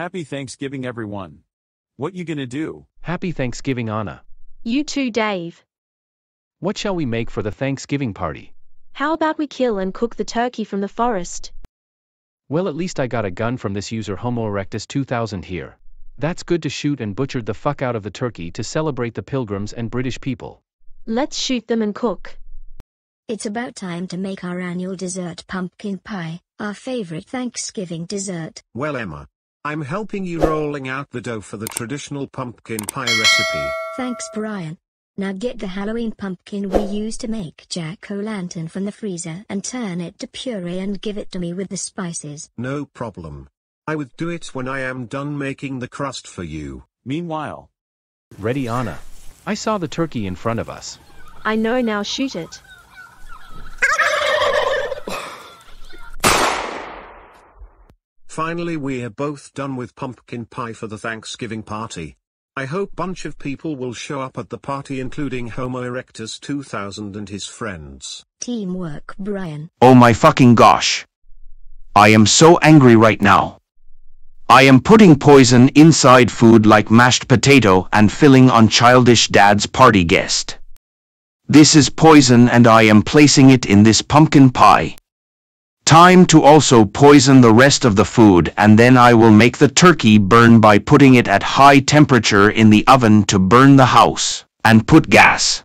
Happy Thanksgiving everyone. What you gonna do? Happy Thanksgiving, Anna. You too, Dave. What shall we make for the Thanksgiving party? How about we kill and cook the turkey from the forest? Well, at least I got a gun from this user Hobo Erectus 2000 here. That's good to shoot and butchered the fuck out of the turkey to celebrate the pilgrims and British people. Let's shoot them and cook. It's about time to make our annual dessert pumpkin pie, our favorite Thanksgiving dessert. Well Emma. I'm helping you rolling out the dough for the traditional pumpkin pie recipe. Thanks Brian. Now get the Halloween pumpkin we used to make jack-o'-lantern from the freezer and turn it to puree and give it to me with the spices. No problem. I would do it when I am done making the crust for you. Meanwhile, Ready, Anna. I saw the turkey in front of us. I know now shoot it. Finally we're both done with pumpkin pie for the Thanksgiving party. I hope bunch of people will show up at the party including Hobo Erectus 2000 and his friends. Teamwork Brian. Oh my fucking gosh. I am so angry right now. I am putting poison inside food like mashed potato and filling on childish dad's party guest. This is poison and I am placing it in this pumpkin pie. Time to also poison the rest of the food and then I will make the turkey burn by putting it at high temperature in the oven to burn the house, and put gas.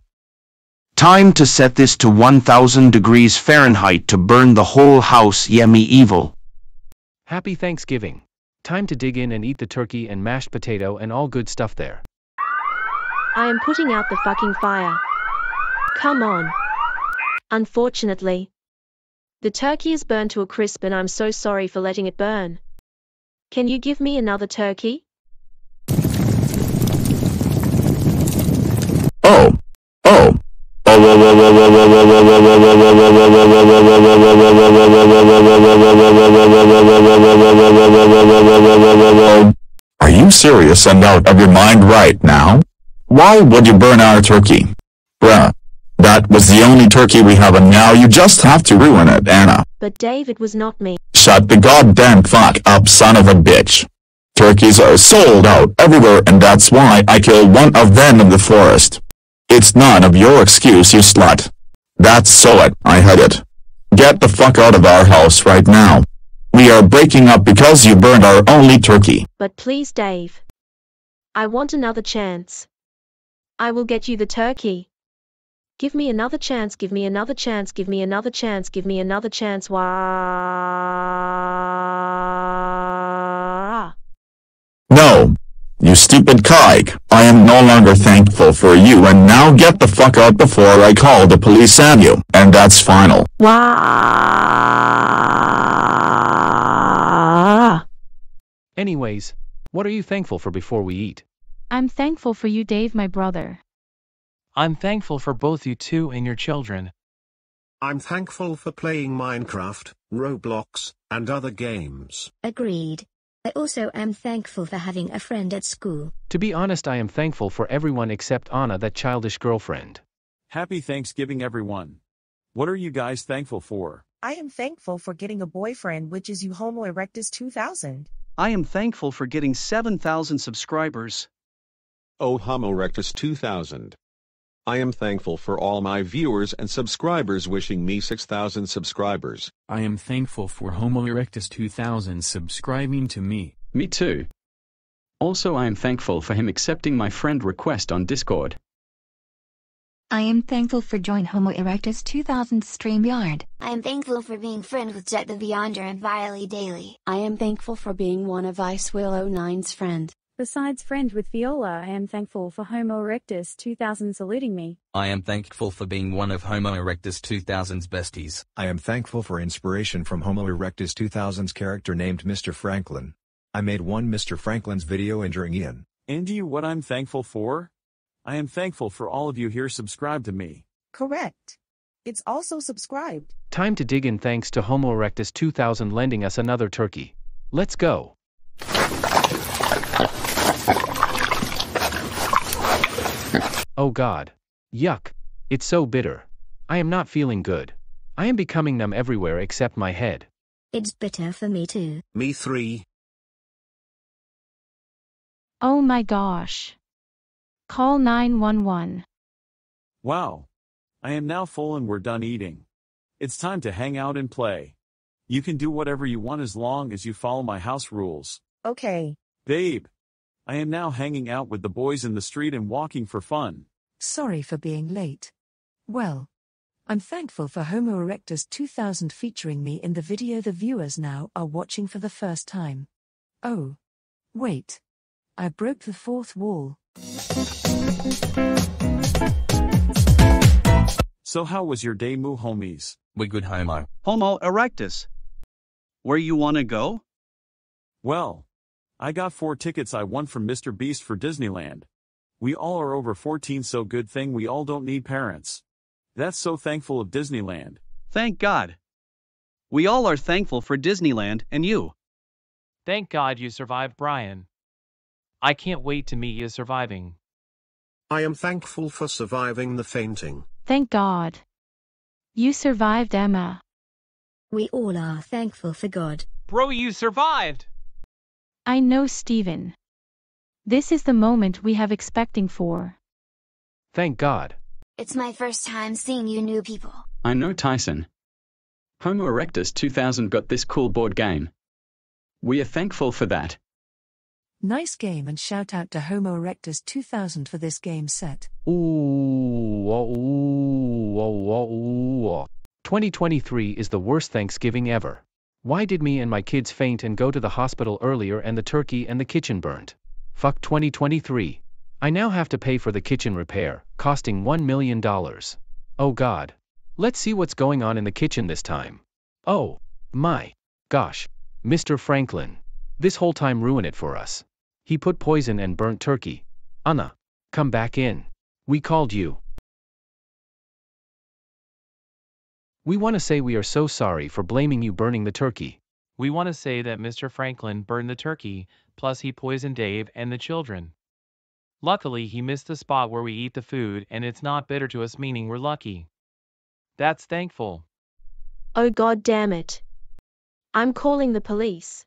Time to set this to 1000 degrees Fahrenheit to burn the whole house yummy evil. Happy Thanksgiving. Time to dig in and eat the turkey and mashed potato and all good stuff there. I am putting out the fucking fire. Come on. Unfortunately, the turkey is burned to a crisp and I'm so sorry for letting it burn. Can you give me another turkey? Oh. Oh. Are you serious and out of your mind right now? Why would you burn our turkey? Bruh. That was the only turkey we have and now you just have to ruin it, Anna. But Dave, it was not me. Shut the goddamn fuck up son of a bitch. Turkeys are sold out everywhere and that's why I killed one of them in the forest. It's none of your excuse you slut. That's so it, I had it. Get the fuck out of our house right now. We are breaking up because you burned our only turkey. But please, Dave. I want another chance. I will get you the turkey. Give me another chance, give me another chance, give me another chance, give me another chance. Wah. No. You stupid kike. I am no longer thankful for you and now get the fuck out before I call the police on you. And that's final. Wah. Anyways, what are you thankful for before we eat? I'm thankful for you, Dave, my brother. I'm thankful for both you two and your children. I'm thankful for playing Minecraft, Roblox, and other games. Agreed. I also am thankful for having a friend at school. To be honest, I am thankful for everyone except Anna, that childish girlfriend. happy Thanksgiving everyone. What are you guys thankful for? I am thankful for getting a boyfriend, which is you Hobo Erectus 2000. I am thankful for getting 7,000 subscribers. Oh Hobo Erectus 2000. I am thankful for all my viewers and subscribers wishing me 6,000 subscribers. I am thankful for Hobo Erectus 2000 subscribing to me. Me too. Also I am thankful for him accepting my friend request on Discord. I am thankful for join Hobo Erectus 2000 StreamYard. I am thankful for being friend with Jett the Vyonder and Viley Daily. I am thankful for being one of Ice Will 09's friend. Besides friend with Viola, I am thankful for Hobo Erectus 2000 saluting me. I am thankful for being one of Hobo Erectus 2000's besties. I am thankful for inspiration from Hobo Erectus 2000's character named Mr. Franklin. I made one Mr. Franklin's video injuring Ian. And you what I'm thankful for? I am thankful for all of you here subscribed to me. Correct. It's also subscribed. Time to dig in thanks to Hobo Erectus 2000 lending us another turkey. Let's go. Oh god. Yuck. It's so bitter. I am not feeling good. I am becoming numb everywhere except my head. It's bitter for me too. Me three. Oh my gosh. Call 911. Wow. I am now full and we're done eating. It's time to hang out and play. You can do whatever you want as long as you follow my house rules. Okay. Babe. I am now hanging out with the boys in the street and walking for fun. Sorry for being late. Well, I'm thankful for Hobo Erectus 2000 featuring me in the video the viewers now are watching for the first time. Oh. Wait. I broke the fourth wall. So how was your day moo homies? We good homo. Hobo Erectus. Where you wanna go? Well, I got four tickets I won from Mr. Beast for Disneyland. We all are over 14 so good thing we all don't need parents. That's so thankful of Disneyland. Thank God. We all are thankful for Disneyland and you. Thank God you survived, Brian. I can't wait to meet you surviving. I am thankful for surviving the fainting. Thank God. You survived, Emma. We all are thankful for God. Bro, you survived! I know, Stephen. This is the moment we have expecting for. Thank God. It's my first time seeing you new people. I know Tyson. Hobo Erectus 2000 got this cool board game. We are thankful for that. Nice game and shout out to Hobo Erectus 2000 for this game set. Ooh, oh, ooh, oh, oh, ooh, oh. 2023 is the worst Thanksgiving ever. Why did me and my kids faint and go to the hospital earlier and the turkey and the kitchen burned? Fuck 2023. I now have to pay for the kitchen repair, costing $1 million. Oh god. Let's see what's going on in the kitchen this time. Oh, my gosh. Mr. Franklin. This whole time ruined it for us. He put poison and burnt turkey. Anna, come back in. We called you. We want to say we are so sorry for blaming you burning the turkey. We want to say that Mr. Franklin burned the turkey, plus he poisoned Dave and the children. Luckily, he missed the spot where we eat the food and it's not bitter to us, meaning we're lucky. That's thankful. Oh god damn it. I'm calling the police.